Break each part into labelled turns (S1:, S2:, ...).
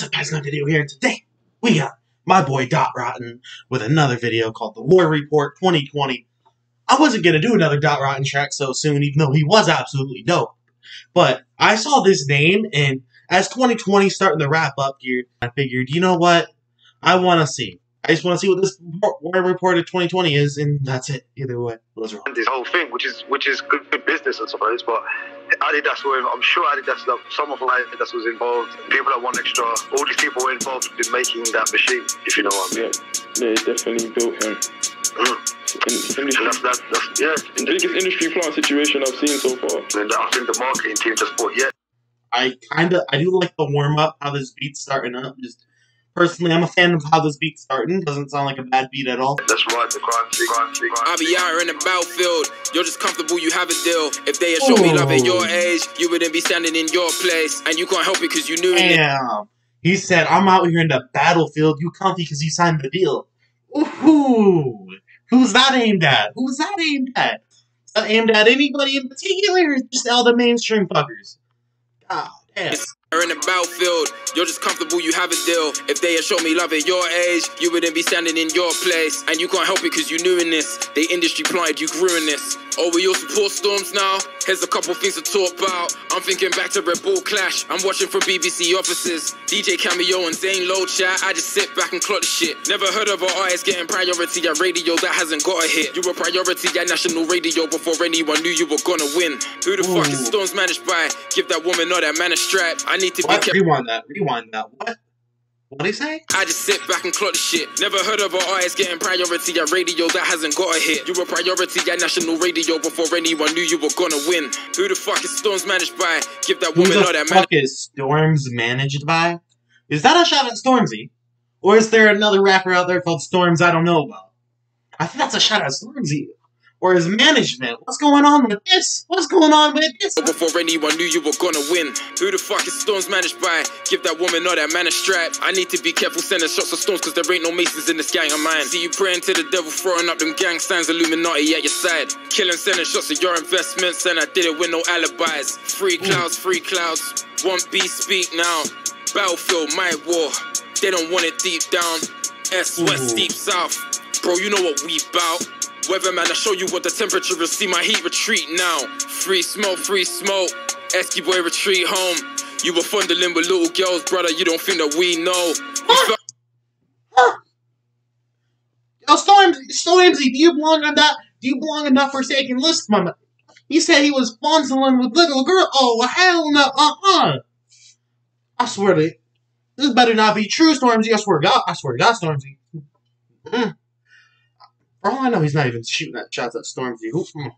S1: What's up guys, another video here, and today we got my boy Dot Rotten with another video called The War Report 2020. I wasn't going to do another Dot Rotten track so soon, even though he was absolutely dope. But I saw this name, and as 2020 starting to wrap up here, I figured, you know what? I want to see. I just want to see what this War Report of 2020 is, and that's it. Either way, those are
S2: this whole thing, which is which is good, good business, I suppose. But Adidas were, I'm sure Adidas, some of Adidas was involved. People that want extra, all these people were involved in making that machine. If you know what I mean.
S3: Yeah, yeah, definitely built him.
S2: Mm.
S3: In, industry,
S2: And that's, that's, that's yeah.
S3: the biggest industry plant situation I've seen so far.
S2: And I think the marketing team just thought, yeah,
S1: I kind of I do like the warm up how this beat's starting up. Just personally, I'm a fan of how this beat's starting. Doesn't sound like a bad beat at all.
S2: that's right. The crime scene, crime scene, crime
S4: I be out here in the battlefield. You're just comfortable, you have a deal. If they had showed me love at your age, you wouldn't be standing in your place. And you can't help it because you knew it.
S1: Damn. He said, "I'm out here in the battlefield. You comfy because you signed the deal." Ooh, who's that aimed at? Who's that aimed at? Is that aimed at anybody in particular? Or just all the mainstream fuckers? God damn.
S4: You're in the battlefield. You're just comfortable, you have a deal. If they had showed me love at your age, you wouldn't be standing in your place. And you can't help it because you knew in this. The industry planted, you grew in this. Oh, Over your support storms now. Here's a couple things to talk about. I'm thinking back to Red Bull Clash. I'm watching from BBC offices. DJ Cameo and Zane Lowe chat. I just sit back and clock the shit. Never heard of an artist getting priority at radio that hasn't got a hit. You were priority at national radio before anyone knew you were gonna win. Who the fuck is
S1: Ooh.
S4: Storms managed by? Give that woman all that man a strap. I need to be
S1: What?
S4: careful.
S1: Rewind that. Rewind that. What? What did he say?
S4: I just sit back and clock the shit. Never heard of an artist getting priority at radio that hasn't got a hit. You were priority at national radio before anyone knew you were gonna win. Who the fuck is Storms managed by? Give that woman all
S1: the
S4: that man.
S1: fuck is Storms managed by? Is that a shot at Stormzy? Or is there another rapper out there called Storms I don't know about? I think that's a shot at Stormzy. Or his management. What's going on with this? What's going on with this?
S4: Before anyone knew you were gonna win. Who the fuck is Stones managed by? Give that woman all that man a strap. I need to be careful sending shots of storms cause there ain't no masons in this gang of mine. See you praying to the devil, throwing up them gang signs, Illuminati at your side. Killing, sending shots of your investments, and I did it with no alibis. Free mm. clouds, free clouds. One beast speak now. Battlefield, my war. They don't want it deep down. S west, deep south. Bro, you know what we bout. Weatherman, I show you what the temperature is. See my heat retreat now. Free smoke, free smoke. Eskiboy retreat home. You were fondling with little girls, brother. You don't think that we know.
S1: Yo, Stormzy, Stormzy, do you belong on that? Do you belong on that Forsaken list, mama? He said he was fondling with little girl. Oh, hell no, uh-uh. I swear to you. this better not be true, Stormzy. I swear to God, I swear to God, Stormzy. Mm. All I know, he's not even shooting that shots at Stormzy. Who, mm.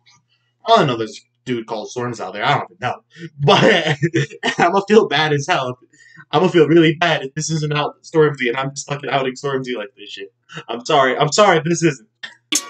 S1: all I know, there's dude called Storms out there. I don't even know. But I'm gonna feel bad as hell. I'm gonna feel really bad if this isn't out Stormzy and I'm just fucking outing Stormzy like this shit. I'm sorry. I'm sorry if this isn't.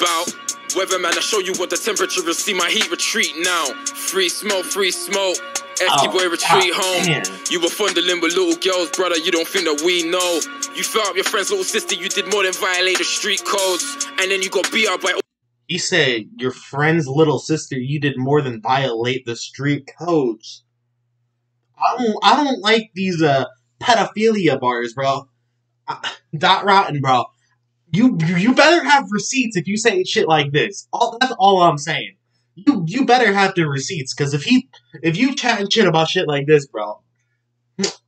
S4: bout. Weatherman, I show you what the temperature is. See my heat retreat now. Free smoke, free smoke. Esky
S1: Oh,
S4: boy retreat
S1: God
S4: home.
S1: damn.
S4: You were fondling with little girls, brother. You don't think that we know. You felt up your friend's little sister. You did more than violate the street codes. And then you got beat up by
S1: He said your friend's little sister, you did more than violate the street codes. I don't I don't like these uh pedophilia bars, bro. Uh, Dot rotten, bro. You you better have receipts if you say shit like this. All that's all I'm saying. You you better have the receipts because if he if you chatting shit about shit like this, bro,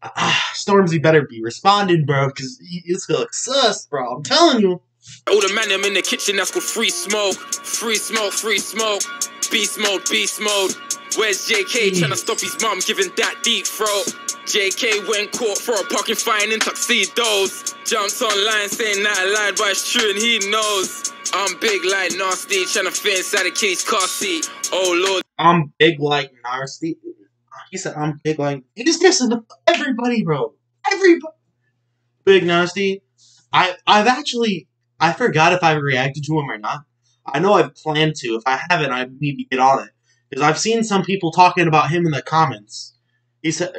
S1: ah, Stormzy better be responding, bro, because it's gonna sus, bro. I'm telling you.
S4: The man them in the kitchen, that's called free smoke. Free smoke, free smoke. Beast mode, beast mode. Where's JK trying to stop his mom giving that deep throat? JK went caught for a parking fine in tuxedos. Jumps online saying that I lied, but it's true and he knows. I'm big like Narstie, trying to fit inside a kitty's car seat. Oh lord,
S1: I'm big like Narstie. He said I'm big like he's dissing everybody, bro. Everybody. Big Narstie. I I've actually I forgot if I reacted to him or not. I know I've planned to. If I haven't, I need to get on it because I've seen some people talking about him in the comments. He said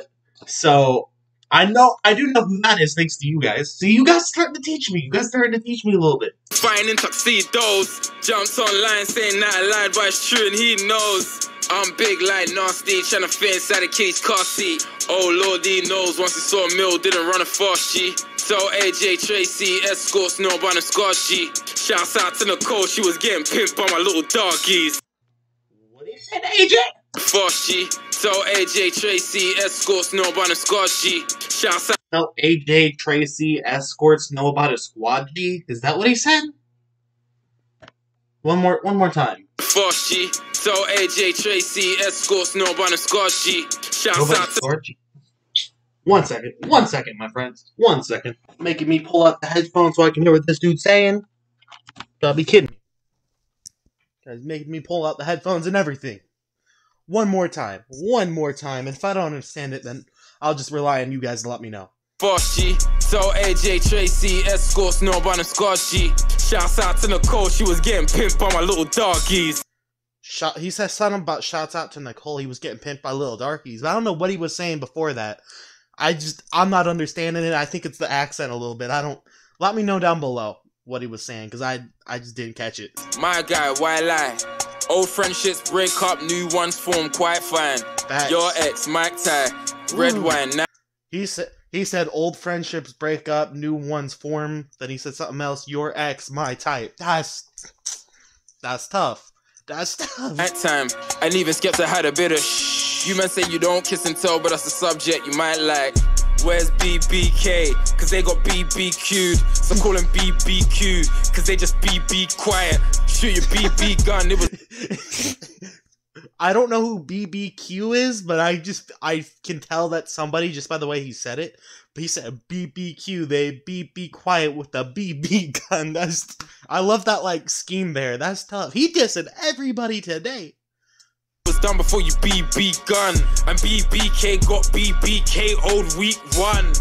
S1: so. I know I do know who that is thanks to you guys. So you guys starting to teach me. You guys starting to teach me a little bit.
S4: fine in tuxedos. Jumps online saying that I lied, but it's true and he knows. I'm big like Narstie, tryna fit inside a kitty's car seat. Oh lord, he knows once he saw a mill, didn't run a fast G. So AJ Tracey, escorts, no by the scars G. Shouts out to Nicole, she was getting pimped by my little doggies.
S1: What he said, AJ?
S4: Fast G. So AJ Tracey, escorts, no by the scars G. Shouts out.
S1: No, AJ Tracey escorts know about a squad G. Is that what he said? One more, one more time.
S4: Fast G. So AJ Tracey, escorts, no by the scars G. Shouts
S1: Nobody
S4: out to.
S1: One second, one second, my friends. One second. Making me pull out the headphones so I can hear what this dude's saying. Gotta be kidding me. Guys, making me pull out the headphones and everything. One more time. One more time. And if I don't understand it, then I'll just rely on you guys to let me know.
S4: So AJ Tracey, escorts, no scars G. Shouts out to Nicole, she was getting pimped by my little doggies.
S1: Shot, he said something about shouts out to Nicole. He was getting pimped by little darkies. But I don't know what he was saying before that. I just I'm not understanding it. I think it's the accent a little bit. I don't. Let me know down below what he was saying because I I just didn't catch it.
S4: My guy, why lie? Old friendships break up, new ones form quite fine. Your ex, Mike Ty, red
S1: Ooh.
S4: wine, now
S1: He said he said old friendships break up, new ones form. Then he said something else. Your ex, my type. That's that's tough. That's tough.
S4: night time. And even Skepta had a bit of shh. You men say you don't kiss and tell, but that's the subject you might like. Where's BBK? Cause they got BBQ'd. So call them BBQ. Cause they just BB quiet. Your BB gun. It was
S1: I don't know who BBQ is, but I just I can tell that somebody just by the way he said it. But he said BBQ. They be be quiet with the BB gun. That's I love that like scheme there. That's tough. He dissing everybody today.
S4: was done before you BB gun. And BBK got BBK old week one.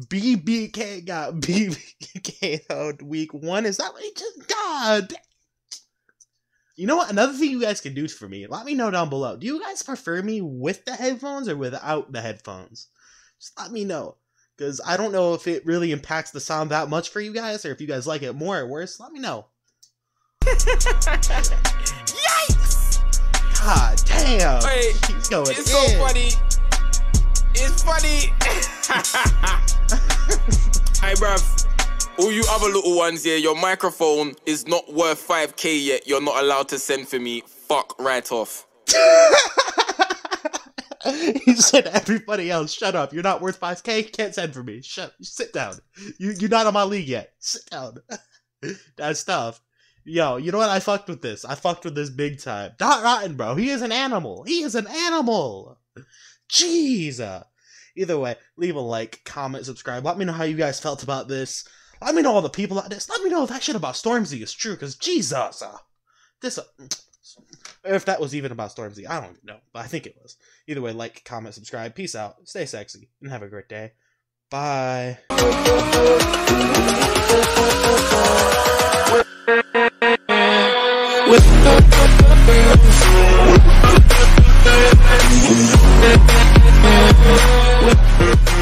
S1: BBK got BBK out week one. Is that what he just God? You know what? Another thing you guys can do for me, let me know down below. Do you guys prefer me with the headphones or without the headphones? Just let me know. Because I don't know if it really impacts the sound that much for you guys, or if you guys like it more or worse. Let me know.
S4: Yikes!
S1: God damn.
S4: Wait,
S1: He's going
S4: It's so funny. Funny. Hey, bruv. All you other little ones here, your microphone is not worth 5k yet. You're not allowed to send for me. Fuck right off.
S1: he said everybody else, shut up. You're not worth 5k. Can't send for me. Shut sit down. You you're not on my league yet. Sit down. That's tough. Yo, you know what? I fucked with this. I fucked with this big time. Dot Rotten, bro. He is an animal. He is an animal. Jeez. Either way, leave a like, comment, subscribe. Let me know how you guys felt about this. Let me know all the people out this. Let me know if that shit about Stormzy is true, because Jesus. Uh, this. Uh, if that was even about Stormzy, I don't know, but I think it was. Either way, like, comment, subscribe. Peace out. Stay sexy and have a great day. Bye.
S5: Whip.